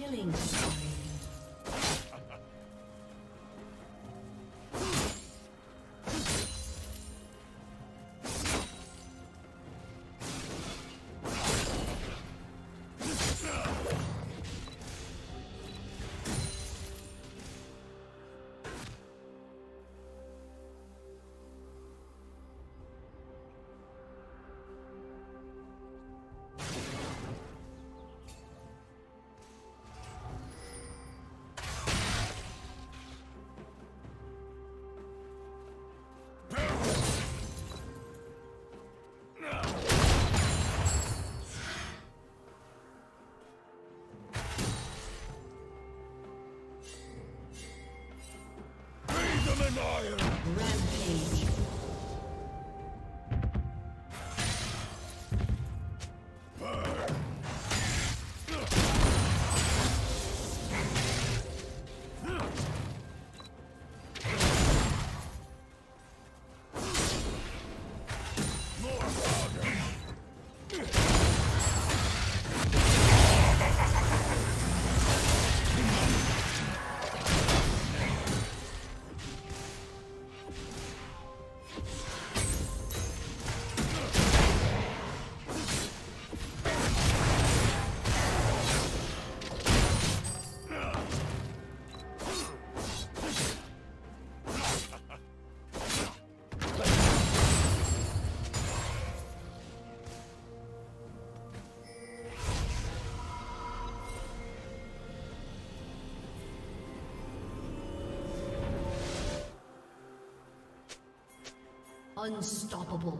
Killing spree. Unstoppable.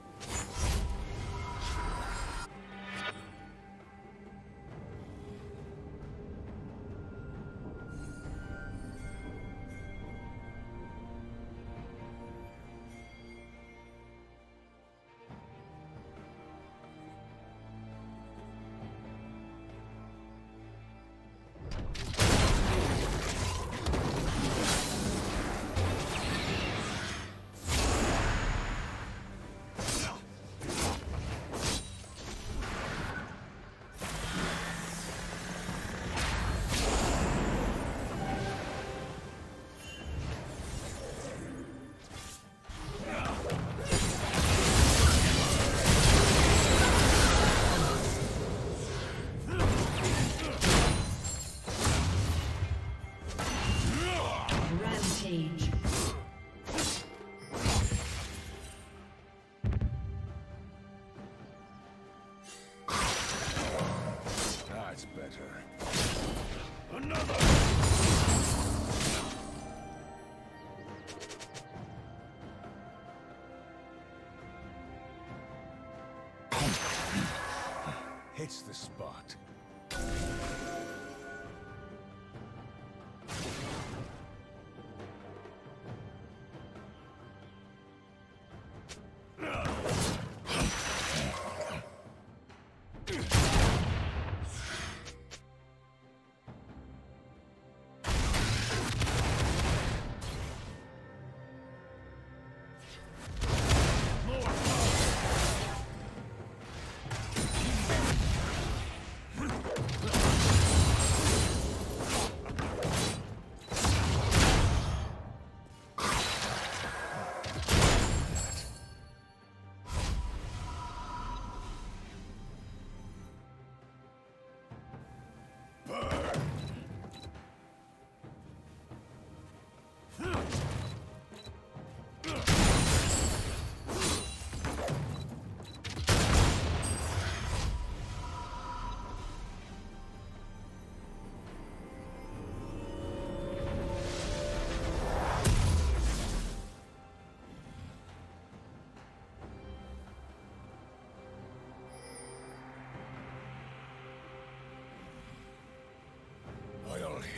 Hits the spot.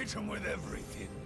Hit him with everything.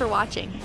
For watching.